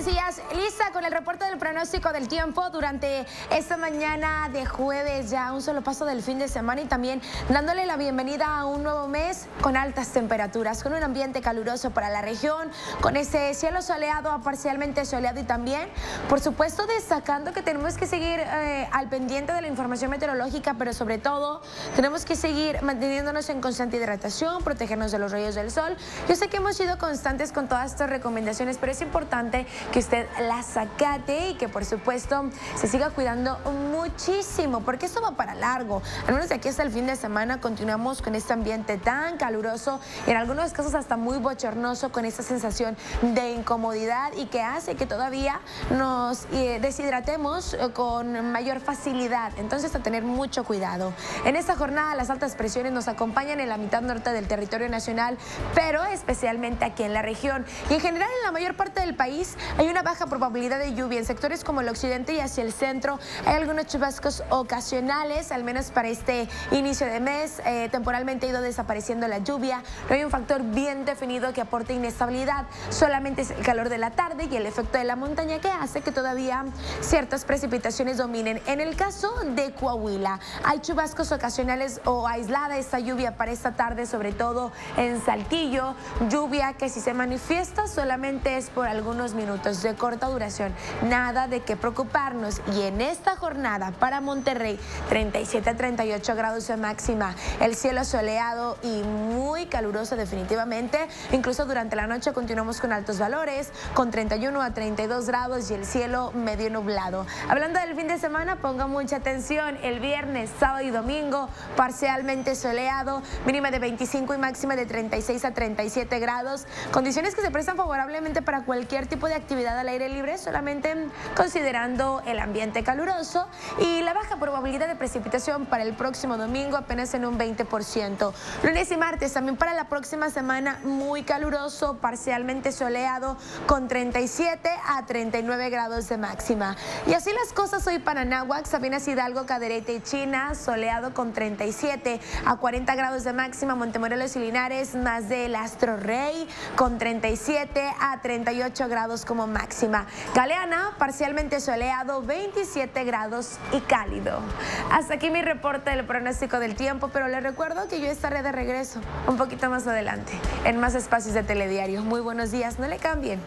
lista con el reporte del pronóstico del tiempo durante esta mañana de jueves, ya un solo paso del fin de semana y también dándole la bienvenida a un nuevo mes con altas temperaturas, con un ambiente caluroso para la región, con ese cielo soleado a parcialmente soleado y también, por supuesto, destacando que tenemos que seguir eh, al pendiente de la información meteorológica, pero sobre todo tenemos que seguir manteniéndonos en constante hidratación, protegernos de los rayos del sol. Yo sé que hemos sido constantes con todas estas recomendaciones, pero es importante que usted la sacate y que por supuesto se siga cuidando muchísimo, porque esto va para largo. Al menos de aquí hasta el fin de semana continuamos con este ambiente tan caluroso, en algunos casos hasta muy bochornoso, con esta sensación de incomodidad y que hace que todavía nos eh, deshidratemos eh, con mayor facilidad. Entonces, a tener mucho cuidado. En esta jornada, las altas presiones nos acompañan en la mitad norte del territorio nacional, pero especialmente aquí en la región. Y en general, en la mayor parte del país, hay una baja probabilidad de lluvia en sectores como el occidente y hacia el centro. Hay algunos chubascos ocasionales, al menos para este inicio de mes. Eh, temporalmente ha ido desapareciendo la lluvia. No hay un factor bien definido que aporte inestabilidad. Solamente es el calor de la tarde y el efecto de la montaña que hace que todavía ciertas precipitaciones dominen. En el caso de Coahuila, hay chubascos ocasionales o aislada esta lluvia para esta tarde, sobre todo en Saltillo. Lluvia que si se manifiesta solamente es por algunos minutos de corta duración. Nada de qué preocuparnos. Y en esta jornada para Monterrey, 37 a 38 grados de máxima. El cielo soleado y muy caluroso definitivamente. Incluso durante la noche continuamos con altos valores, con 31 a 32 grados y el cielo medio nublado. Hablando del fin de semana, ponga mucha atención. El viernes, sábado y domingo, parcialmente soleado, mínima de 25 y máxima de 36 a 37 grados. Condiciones que se prestan favorablemente para cualquier tipo de actividad al aire libre, solamente considerando el ambiente caluroso y la baja probabilidad de precipitación para el próximo domingo apenas en un 20%. Lunes y martes también para la próxima semana muy caluroso, parcialmente soleado con 37 a 39 grados de máxima. Y así las cosas hoy para Nahuac, Sabinas Hidalgo, Caderete y China, soleado con 37 a 40 grados de máxima, Montemorelos y Linares, más del Astro Rey con 37 a 38 grados como máxima. Galeana, parcialmente soleado, 27 grados y cálido. Hasta aquí mi reporte del pronóstico del tiempo, pero les recuerdo que yo estaré de regreso un poquito más adelante en más espacios de telediario. Muy buenos días, no le cambien.